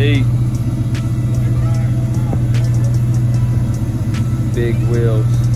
Neat. Big wheels.